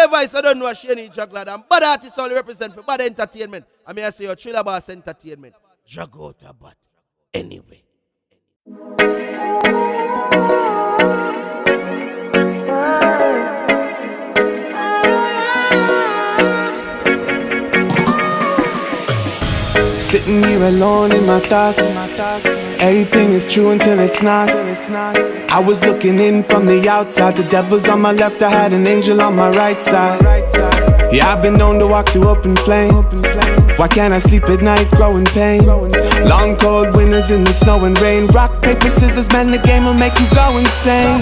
hear voice, I don't oh, know a Shani Juggler. And bad artists only represent for bad entertainment. I mean, I say your Thrilla Boss Entertainment. Jagota, but anyway. Sitting here alone in my thoughts. Everything is true until it's not. I was looking in from the outside. The devil's on my left, I had an angel on my right side. Yeah, I've been known to walk through open flames. Why can't I sleep at night, growing pains? Long cold winters in the snow and rain. Rock, paper, scissors, man, the game will make you go insane.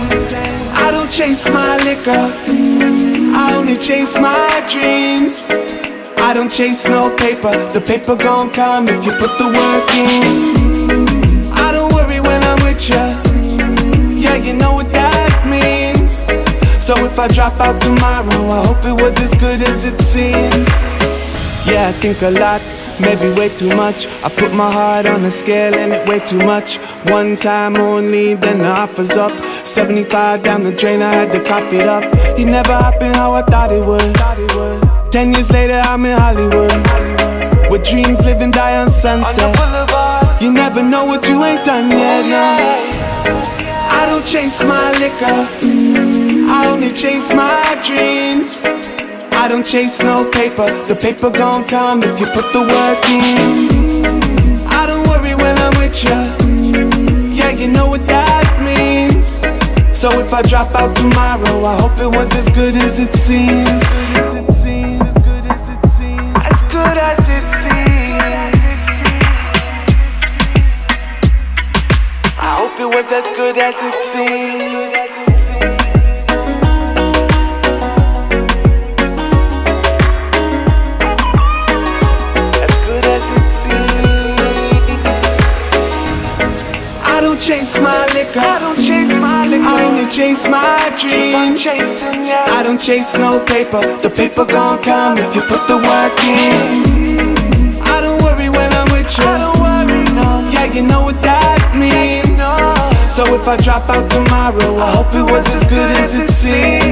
I don't chase my liquor, I only chase my dreams. I don't chase no paper, the paper gon' come if you put the work in. With ya, yeah, you know what that means. So if I drop out tomorrow, I hope it was as good as it seems. Yeah, I think a lot, maybe way too much. I put my heart on the scale and it way too much. One time only, then the offer's up. 75 down the drain, I had to cough it up. It never happened how I thought it would. Ten years later, I'm in Hollywood. With dreams live and die on sunset. Know what you ain't done yet, no. I don't chase my liquor, I only chase my dreams. I don't chase no paper, the paper gon' come if you put the work in. I don't worry when I'm with ya, yeah, you know what that means. So if I drop out tomorrow, I hope it was as good as it seems. Hope it was as good as it seemed. As good as it seems. I don't chase my liquor. I don't chase my liquor. I only chase my dreams. Chasing, yeah. I don't chase no paper. The paper gon' come if you put the work in. I don't worry when I'm with you. I don't worry, no. Yeah, you know what that means. So I drop out tomorrow, I hope it was as good as it seems.